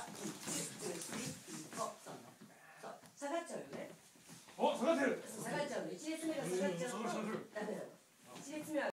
1、下がっちゃうよね。お、下がってる。下がっちゃうの、一列目が下がっちゃう、